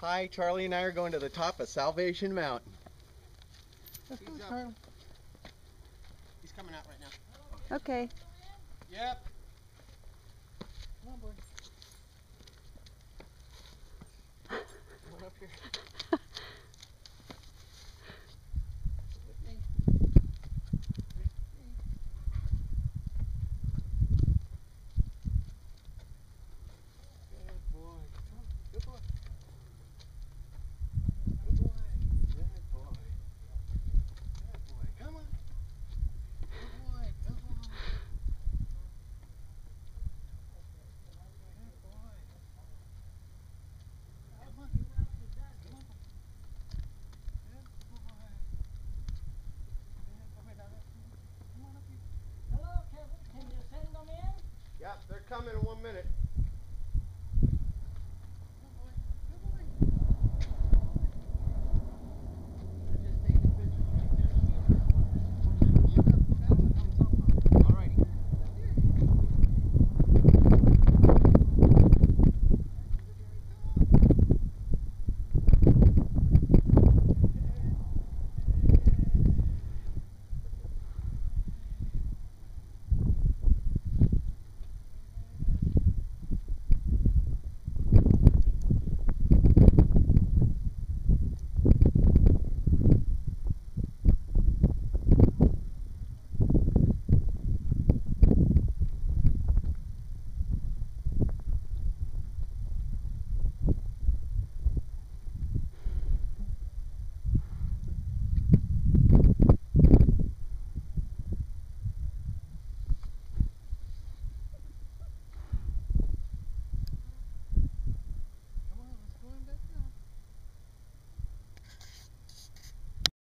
Hi, Charley and I are going to the top of Salvation Mountain. Let's go, Charley. He's coming out right now. Okay. Yep. coming in one minute.